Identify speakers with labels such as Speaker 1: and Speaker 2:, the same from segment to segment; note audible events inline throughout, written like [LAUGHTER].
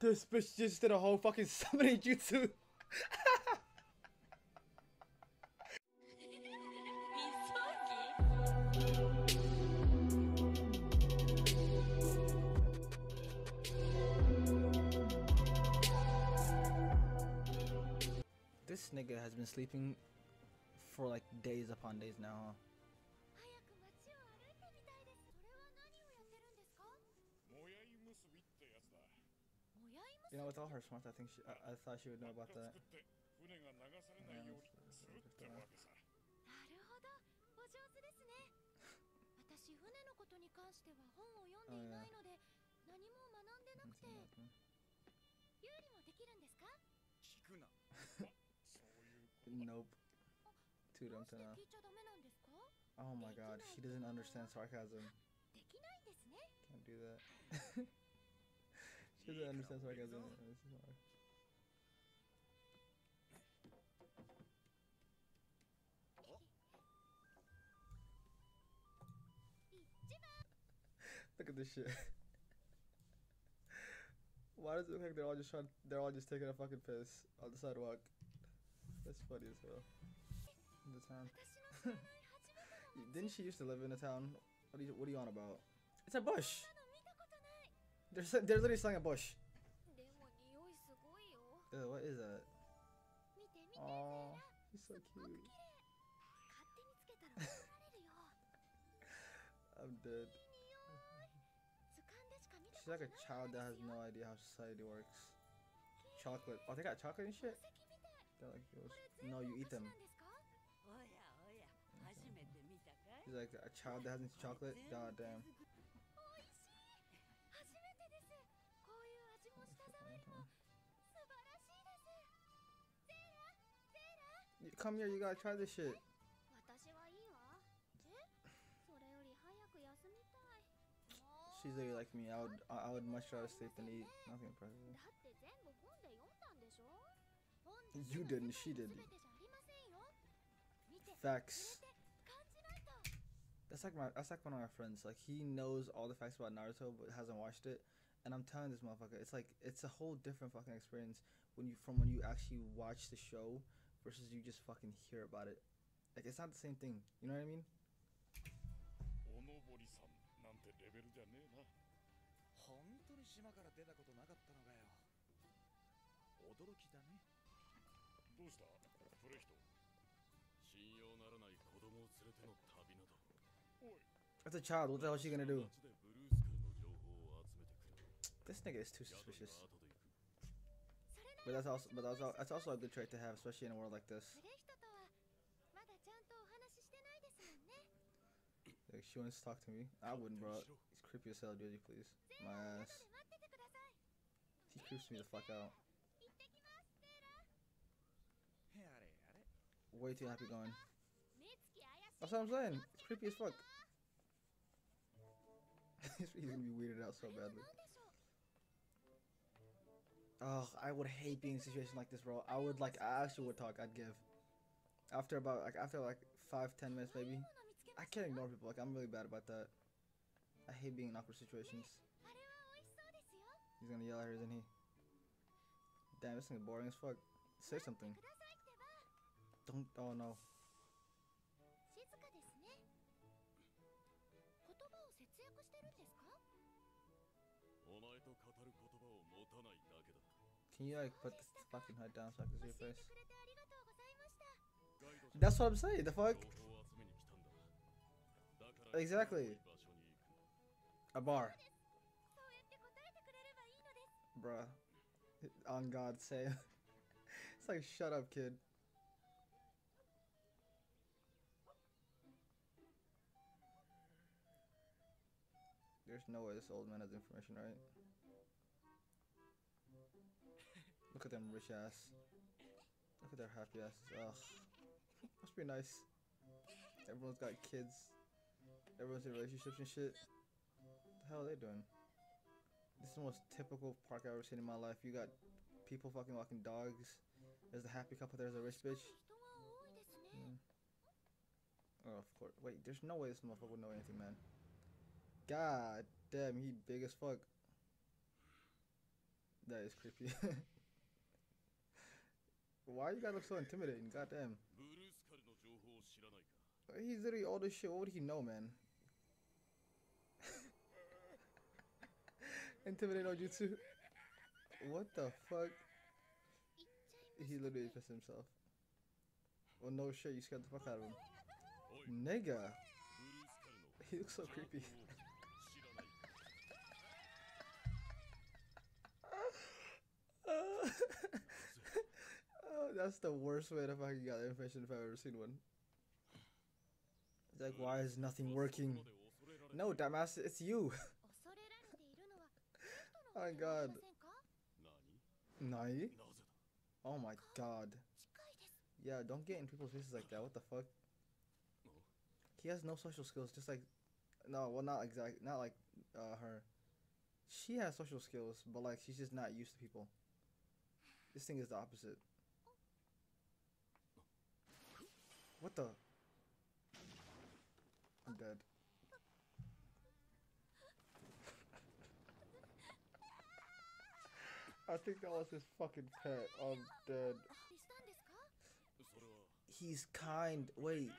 Speaker 1: This bitch just did a whole fucking [LAUGHS] summoning jutsu. This nigga has been sleeping for like days upon days now. You
Speaker 2: 娘
Speaker 1: know, with all her smarts, I think she, I, I thought she would know about
Speaker 3: 作
Speaker 1: that.
Speaker 3: って船が流されないようにするってわけさ
Speaker 2: なるほどお上手ですね私船のことに関しては本を読んでいないので何も学んでなくて有利もできるんですか
Speaker 3: 聞くなそういうこと
Speaker 1: Nope. Too
Speaker 2: ど
Speaker 1: dumb
Speaker 2: うして
Speaker 1: to know.
Speaker 2: 聞いちゃダメなんですか
Speaker 1: Oh my god, she doesn't understand sarcasm. [LAUGHS]
Speaker 2: できないんですね
Speaker 1: Can't do that. [LAUGHS] Doesn't understand. This is hard. Look at this shit. [LAUGHS] Why does it look like they're all just trying? They're all just taking a fucking piss on the sidewalk. That's funny as hell. In the town. [LAUGHS] Didn't she used to live in a town? What are you, what are you on about? It's a bush. They're they're literally selling a bush. Ew, what is that?
Speaker 2: Oh,
Speaker 1: he's so cute. [LAUGHS] I'm dead. She's like a child that has no idea how society works. Chocolate. Oh, they got chocolate and shit? They're like, no, you eat them.
Speaker 4: Okay.
Speaker 1: He's like a child that has chocolate? God damn. come here, you gotta try this shit. She's literally like me. I would, I would much rather sleep than eat. Nothing impressive. You didn't. She did. Facts. That's like my. That's like one of my friends. Like he knows all the facts about Naruto, but hasn't watched it. And I'm telling this motherfucker, it's like it's a whole different fucking experience when you from when you actually watch the show versus you just fucking hear about it. Like it's not the same thing. You know what I mean?
Speaker 3: おのぼりさんなんてレベルじゃねえな
Speaker 5: 本当に島から出たことなかったのかよ驚きだね
Speaker 3: どうしたプレヒト
Speaker 6: 信用ならない子供を連れての旅など
Speaker 3: おい
Speaker 1: That's a child. What the hell is she gonna do?
Speaker 6: 街でブルースからの情報を集めてくる
Speaker 1: This nigga is too
Speaker 6: 宿に
Speaker 1: suspicious. But that's also but that's, that's also a good trait to have, especially in a world like this. Like she wants to talk to me. I wouldn't, bro. He's creepy as hell, dude. Please, my ass. He creeps me the fuck out. Way too happy going. That's what I'm saying. It's creepy as fuck. [LAUGHS] He's gonna be weirded out so badly. Oh, I would hate being in a situation like this, bro. I would like, I actually would talk. I'd give. After about like after like five ten minutes maybe. I can't ignore people. Like I'm really bad about that. I hate being in awkward situations. He's gonna yell at her, isn't he? Damn, this thing is boring as fuck. Say something. Don't. Oh no. Can you like put this fucking hood down so I can see your face? That's what I'm saying, the fuck? Exactly. A bar. Bruh. On God's sake. [LAUGHS] it's like, shut up, kid. There's no way this old man has information, right? Look at them rich ass. Look at their happy asses. Ugh. Must be nice. Everyone's got kids. Everyone's in relationships and shit. What the hell are they doing? This is the most typical park I've ever seen in my life. You got people fucking walking dogs. There's the happy couple. There's a rich bitch. Mm. Oh, of course. Wait, there's no way this motherfucker would know anything, man. God damn, he big as fuck. That is creepy. [LAUGHS] Why you guys look so intimidating? Goddamn. He's literally all this shit. What would he know, man? [LAUGHS] Intimidate on What the fuck? He literally pissed himself. Well, no shit, you scared the fuck out of him. Nigga. He looks so creepy. uh, [LAUGHS] [LAUGHS] That's the worst way to fucking get information if I've ever seen one. Like, why is nothing working? No, dumbass, it's you! [LAUGHS] oh
Speaker 2: my
Speaker 1: god. Nai? Oh my god. Yeah, don't get in people's faces like that, what the fuck? He has no social skills, just like... No, well, not exactly. not like uh, her. She has social skills, but like, she's just not used to people. This thing is the opposite. What the? I'm dead. [LAUGHS] I think that was his fucking pet. I'm dead. He's kind. Wait.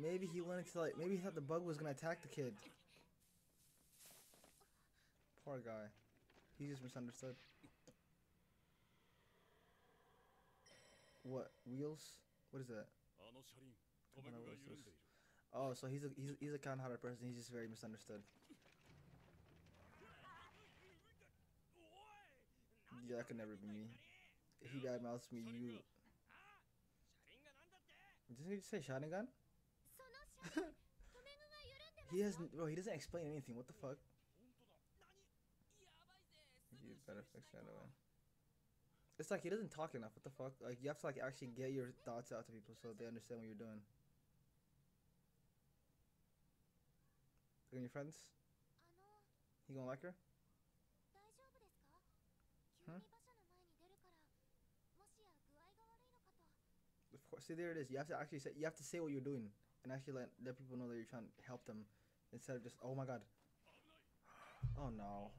Speaker 1: Maybe he wanted to like, maybe he thought the bug was gonna attack the kid. Poor guy. He just misunderstood. What? Wheels? What is that? Oh, so he's a he's, he's a kind-hearted person. He's just very misunderstood. Yeah, that could never be me. If he guy mouths me, you. Didn't he say Sharingan? [LAUGHS] he has bro. He doesn't explain anything. What the fuck? You better fix that away. It's like he doesn't talk enough. What the fuck? Like you have to like actually get your thoughts out to people so they understand what you're doing. And your friends. You gonna like her? Of course. See, there it is. You have to actually say. You have to say what you're doing and actually let let people know that you're trying to help them instead of just. Oh my god. Oh no.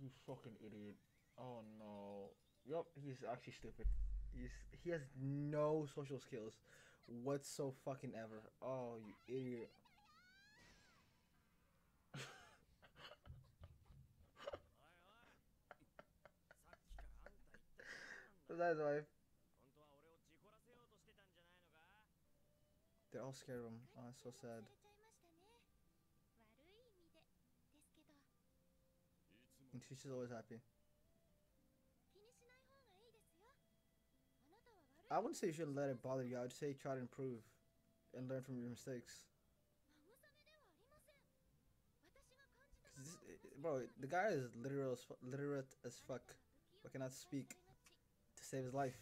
Speaker 1: You fucking idiot. Oh no. Yep, he's actually stupid. He's he has no social skills, what's so fucking ever. Oh, you idiot. [LAUGHS] That's why. They're all scared of him. Oh, that's so sad. And she's always happy. I wouldn't say you should let it bother you. I'd say try to improve and learn from your mistakes. This, bro, the guy is literal as literate as fuck, but cannot speak to save his life.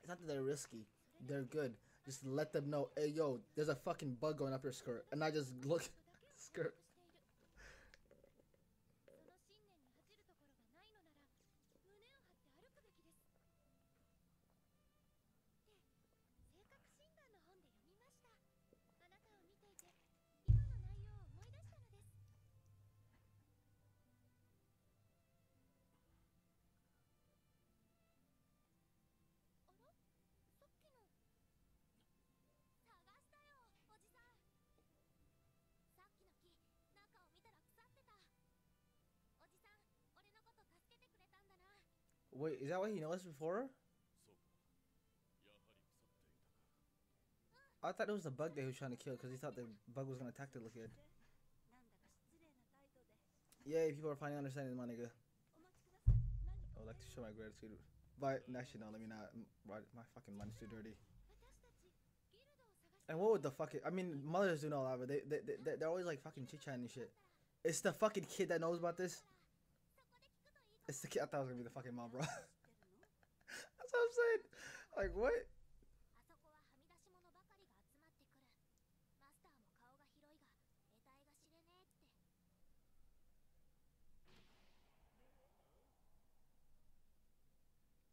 Speaker 1: It's not that they're risky, they're good. Just let them know, hey yo, there's a fucking bug going up your skirt, and I just look skirt. Wait, is that what he noticed before? I thought it was the bug that he was trying to kill because he thought the bug was going to attack the little kid. Yay, people are finally understanding my nigga. I would like to show my gratitude. But, actually, no, let me not. My fucking money's too dirty. And what would the fucking... I mean, mothers do know a lot, but they, they, they, they're always, like, fucking chit-chatting and shit. It's the fucking kid that knows about this. It's the kid. I thought it was gonna be the fucking mom, bro. [LAUGHS] That's what I'm saying. Like what?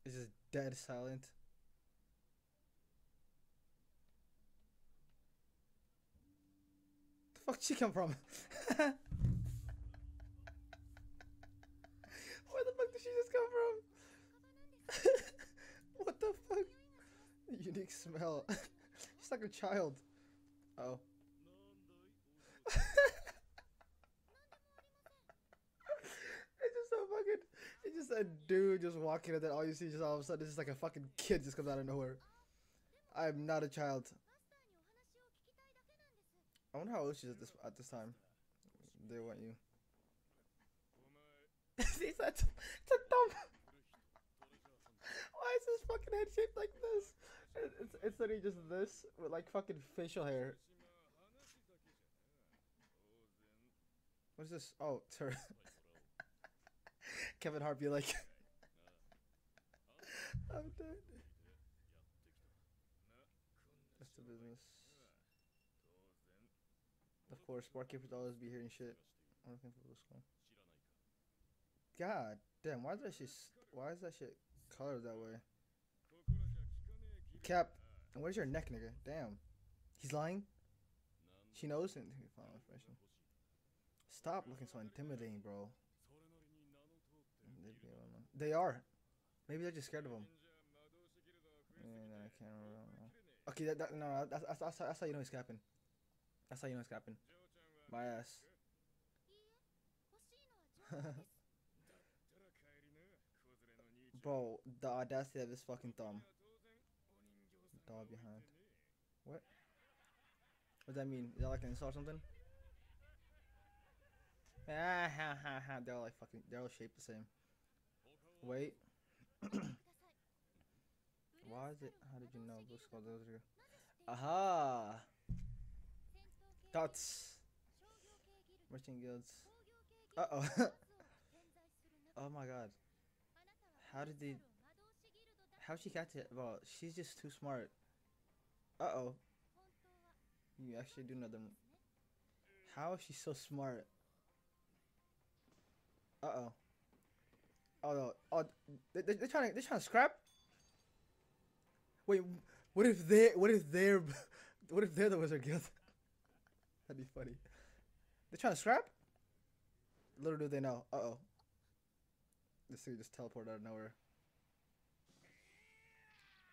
Speaker 1: It's just dead silent. The fuck she come from? [LAUGHS] did she just come from? [LAUGHS] what the fuck? Unique smell. [LAUGHS] She's like a child. Oh. [LAUGHS] it's just so fucking. It's just a dude just walking and then all you see just all of a sudden this is like a fucking kid just comes out of nowhere. I am not a child. I wonder how old she is at this at this time. They want you. [LAUGHS] See, that's, that's a thumb. Why is his fucking head shaped like this? It's, it's literally just this with like fucking facial hair.
Speaker 3: What
Speaker 1: is this? Oh, [LAUGHS] Kevin Hart be like, [LAUGHS] I'm dead. That's the business. Of course, barkeepers always be hearing shit.
Speaker 3: I.
Speaker 1: God damn, why is that shit? Why is that shit colored that way? Cap, where's your neck, nigga? Damn, he's lying. She knows and. Stop looking so intimidating, bro. They are. Maybe they're just scared of him. Yeah, I can't remember. Okay, that, that no, that's, that's, that's, that's how you know he's capping. That's how you know he's capping. My ass. [LAUGHS] Bro, the audacity of his fucking thumb. Dog behind.
Speaker 3: What?
Speaker 1: What does that mean? Is that like an insult or something? Ah ha ha ha. They're all like fucking. They're all shaped the same. Wait. [COUGHS] Why is it? How did you know? Let's those are. Aha.
Speaker 2: Tots.
Speaker 1: Merchant guilds.
Speaker 2: Uh oh. [LAUGHS]
Speaker 1: oh my god. How did they... How she got to... Well, she's just too smart.
Speaker 2: Uh-oh.
Speaker 1: You actually do
Speaker 2: another...
Speaker 1: How is she so smart? Uh-oh. Oh, no. Oh, they they're trying to, they're trying to scrap? Wait, what if they, what if they're, [LAUGHS] what if they're the Wizard Guild? [LAUGHS] That'd be funny. They're trying to scrap? Little do they know. Uh-oh. This thing just teleported out of nowhere.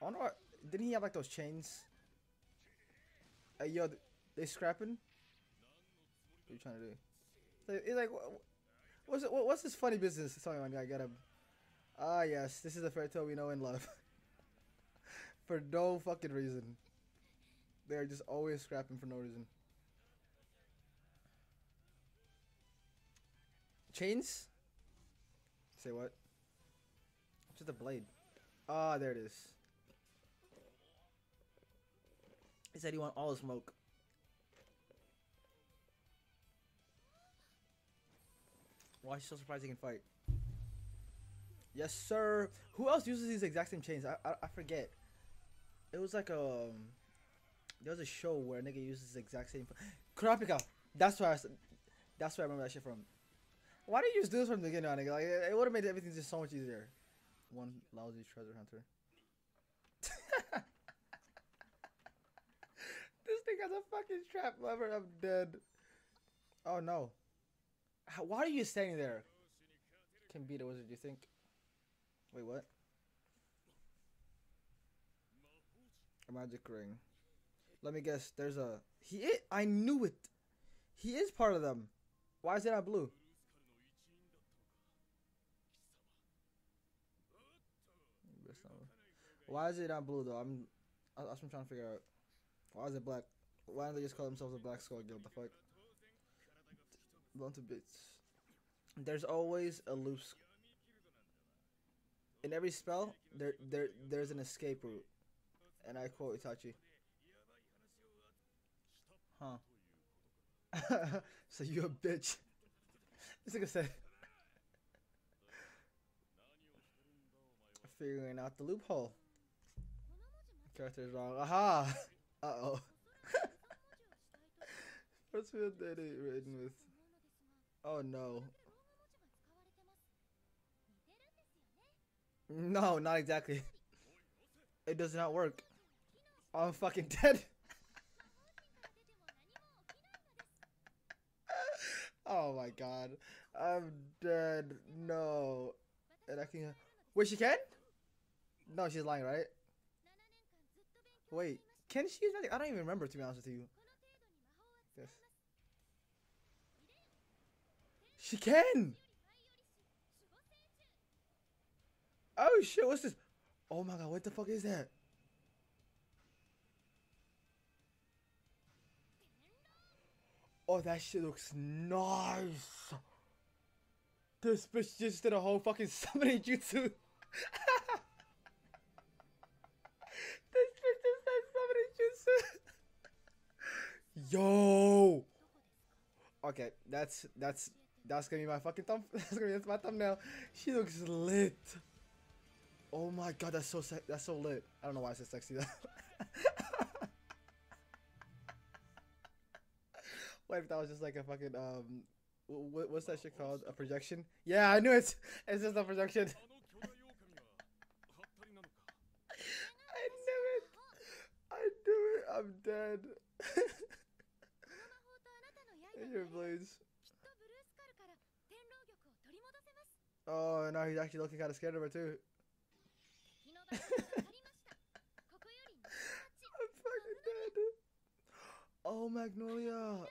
Speaker 1: I wonder what. Didn't he have like those chains? Hey yo, they scrapping? What are you trying to do? He's like, "Wha- what's what- what's this funny business? Sorry, man, I got him. Ah, yes, this is the fairy tale we know and love. [LAUGHS] for no fucking reason. They're just always scrapping for no reason. Chains? Say what? Just a blade. Ah, there it is. He said he want all the smoke. Why is she so surprised he can fight? Yes, sir. Who else uses these exact same chains? I I, I forget. It was like a um, there was a show where a nigga uses the exact same. Kurapika. That's where I. That's where I remember that shit from. Why did you just do this from the beginning, nigga? Like it, would have made everything just so much easier. One lousy treasure hunter. [LAUGHS] this thing has a fucking trap lever. I'm dead. Oh no. How, why are you standing there? Can beat a wizard, you think? Wait, what? A magic ring. Let me guess. There's a. He. Is, I knew it. He is part of them. Why is it not blue? Why is it not blue though? I'm. That's what I'm trying to figure out. Why is it black? Why don't they just call themselves a Black Skull Guild? The fuck. Blunt to bits. There's always a loose. In every spell, there there there's an escape route, and I quote Itachi. Huh. [LAUGHS] so you a bitch. [LAUGHS] this nigga said. figuring out the loophole. Character's wrong. Aha! [LAUGHS]
Speaker 2: Uh-oh. [LAUGHS]
Speaker 1: What's with that written with? Oh no. No, not exactly. It does not work. I'm fucking [LAUGHS] dead.
Speaker 2: oh
Speaker 1: my god. I'm dead. No. And I can. Wait, she can? No, she's lying, right? Wait, can she use magic? I don't even remember, to be honest with you. Yes. She can! Oh shit, what's this? Oh my god, what the fuck is that? Oh, that shit looks nice. This bitch just did a whole fucking [LAUGHS] summoning jutsu. [LAUGHS] Yo. Okay, that's that's that's gonna be my fucking thumb. [LAUGHS] That's gonna be that's my thumbnail. She looks lit. Oh my god, that's so that's so lit. I don't know why I said sexy. That. [LAUGHS] what if that was just like a fucking um, what, what's that shit called? A projection? Yeah, I knew it. [LAUGHS] It's just a projection. I knew it. I knew it. I'm dead. Blades. [LAUGHS] Oh, no, now he's actually looking kind of scared of her too. [LAUGHS] I'm fucking dead. Oh, Magnolia.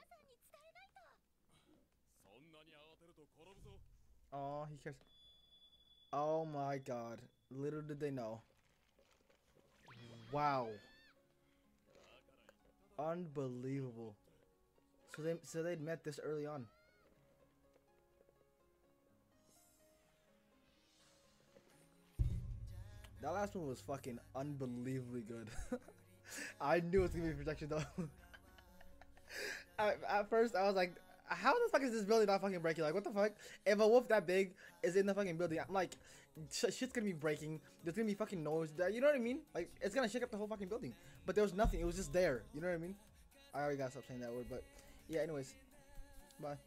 Speaker 1: Oh, he cares. Oh my god. Little did they know. Wow. Unbelievable. So they so they'd met this early on. That last one was fucking unbelievably good. [LAUGHS] I knew it was gonna be protection though. [LAUGHS] at, at first, I was like, "How the fuck is this building not fucking breaking? Like, what the fuck? If a wolf that big is in the fucking building, I'm like, sh- shit's gonna be breaking. There's gonna be fucking noise. That you know what I mean? Like, it's gonna shake up the whole fucking building. But there was nothing. It was just there. You know what I mean? I already gotta stop saying that word, but yeah. Anyways, bye.